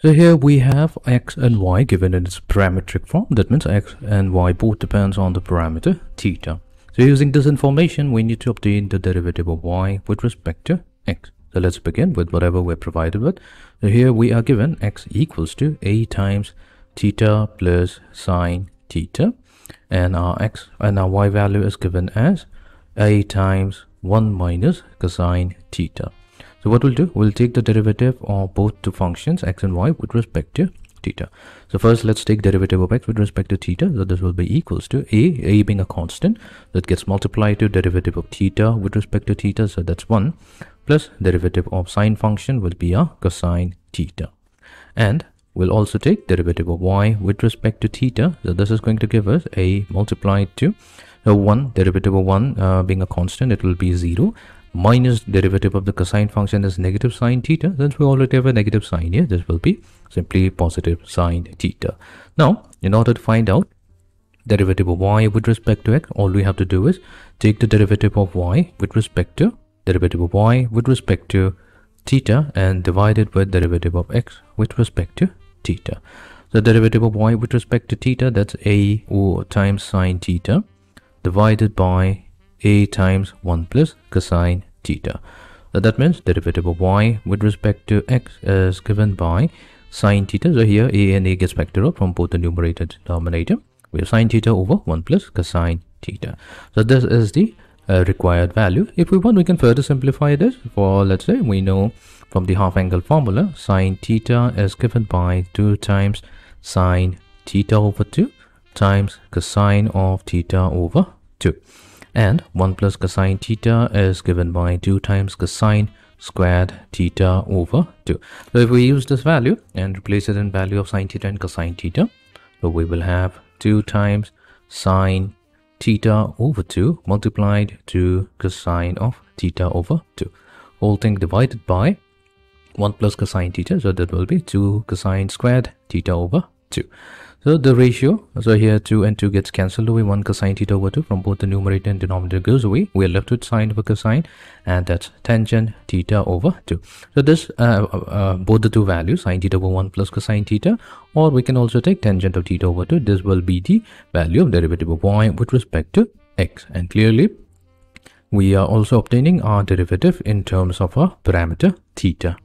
So here we have x and y given in its parametric form. That means x and y both depends on the parameter theta. So using this information, we need to obtain the derivative of y with respect to x. So let's begin with whatever we're provided with. So here we are given x equals to a times theta plus sine theta. And our x and our y value is given as a times 1 minus cosine theta. So what we'll do, we'll take the derivative of both two functions x and y with respect to theta. So first let's take derivative of x with respect to theta. So this will be equals to a, a being a constant that gets multiplied to derivative of theta with respect to theta. So that's 1 plus derivative of sine function will be a cosine theta. And we'll also take derivative of y with respect to theta. So this is going to give us a multiplied to so 1 derivative of 1 uh, being a constant it will be 0 minus derivative of the cosine function is negative sine theta since we already have a negative sign here this will be simply positive sine theta. Now in order to find out derivative of y with respect to x all we have to do is take the derivative of y with respect to derivative of y with respect to theta and divide it with derivative of x with respect to theta. So derivative of y with respect to theta that's a o times sine theta divided by a times 1 plus cosine theta. So that means derivative of y with respect to x is given by sine theta. So here a and a gets factored out from both the numerator and denominator. We have sine theta over 1 plus cosine theta. So this is the uh, required value. If we want, we can further simplify this. For let's say we know from the half angle formula, sine theta is given by 2 times sine theta over 2 times cosine of theta over 2 and 1 plus cosine theta is given by 2 times cosine squared theta over 2. So if we use this value and replace it in value of sine theta and cosine theta, so we will have 2 times sine theta over 2 multiplied to cosine of theta over 2. Whole thing divided by 1 plus cosine theta, so that will be 2 cosine squared theta over 2. So the ratio, so here 2 and 2 gets cancelled away, 1 cosine theta over 2 from both the numerator and denominator goes away. We are left with sine over cosine and that's tangent theta over 2. So this, uh, uh, both the two values, sine theta over 1 plus cosine theta or we can also take tangent of theta over 2. This will be the value of derivative of y with respect to x and clearly we are also obtaining our derivative in terms of our parameter theta.